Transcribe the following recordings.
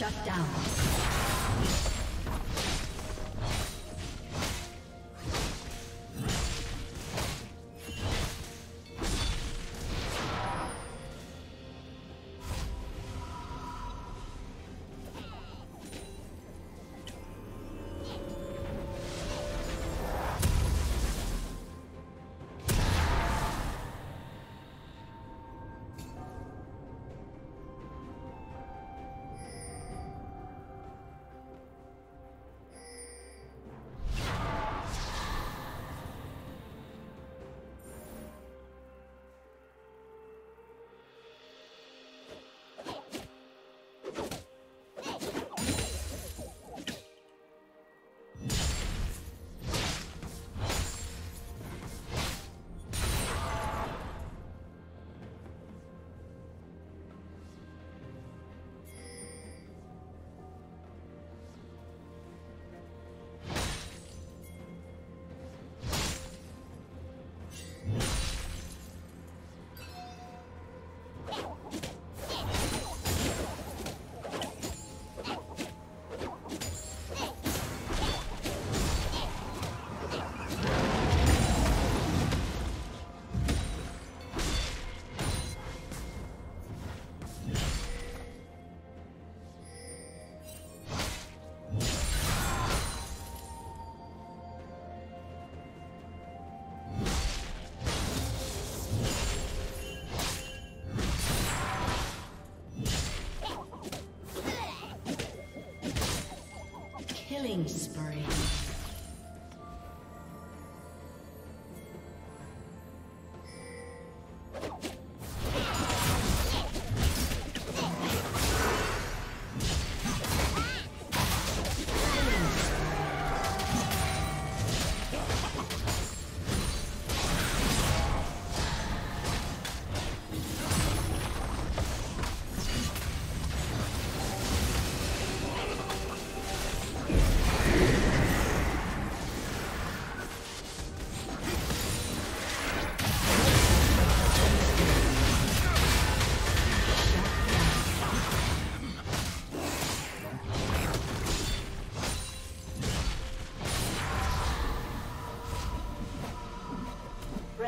Shut down.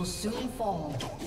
Will soon fall.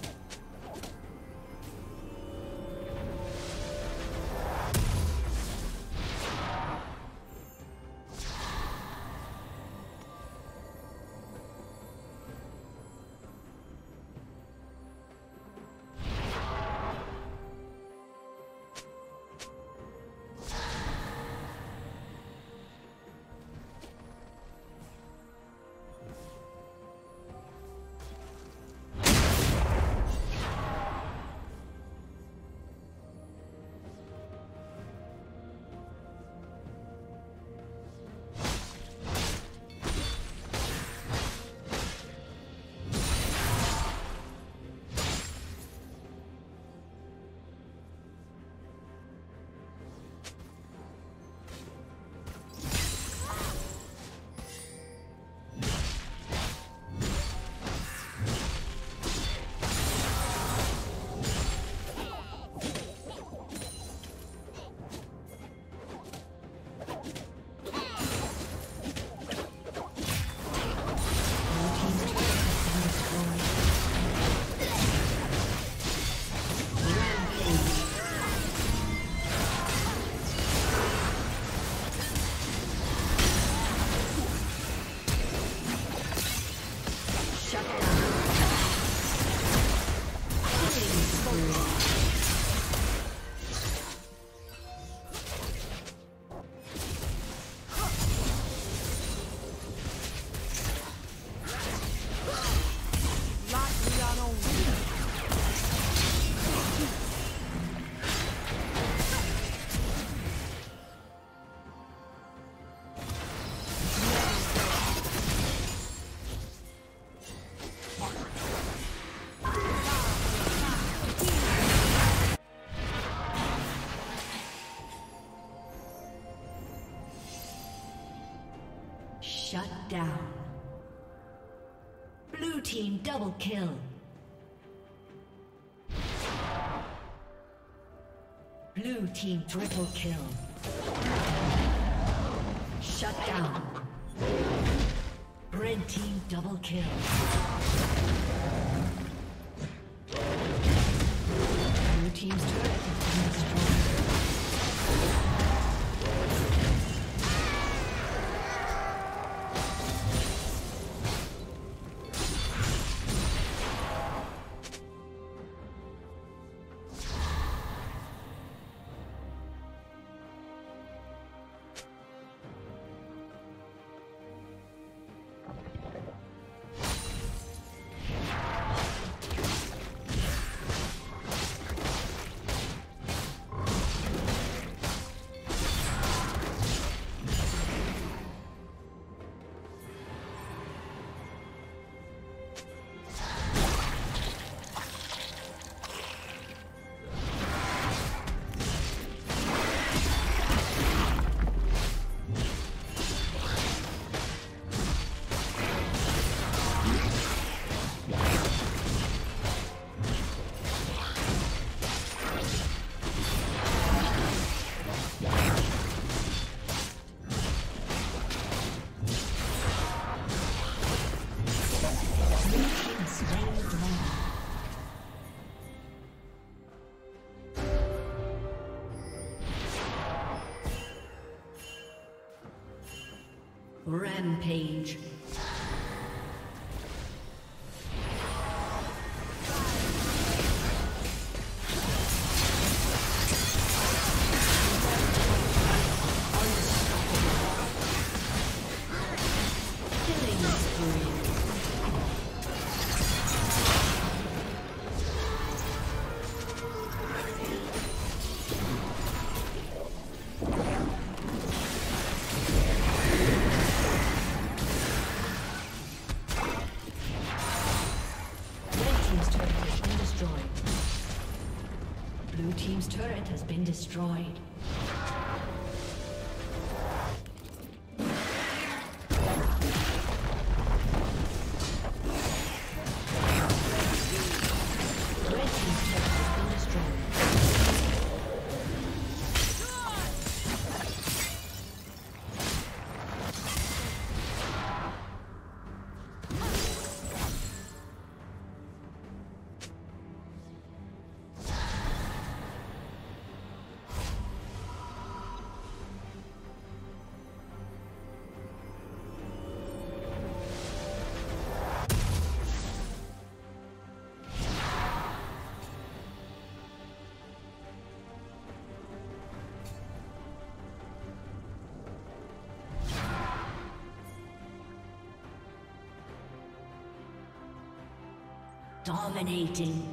Down. Blue team double kill. Blue team triple kill. Shut down. Red team double kill. Blue team's turret has been destroyed. Rampage. Destroyed. Dominating.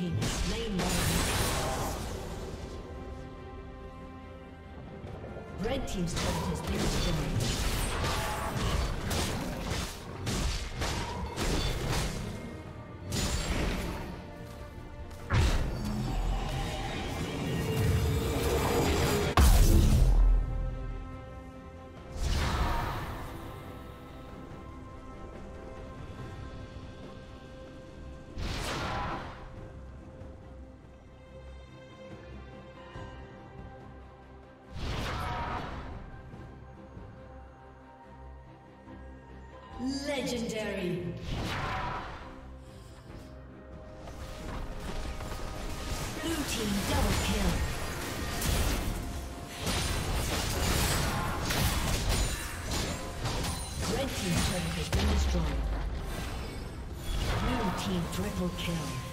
Red Team's turret has been destroyed. Legendary. Blue team double kill. Red team's turret has been destroyed. Blue team triple kill.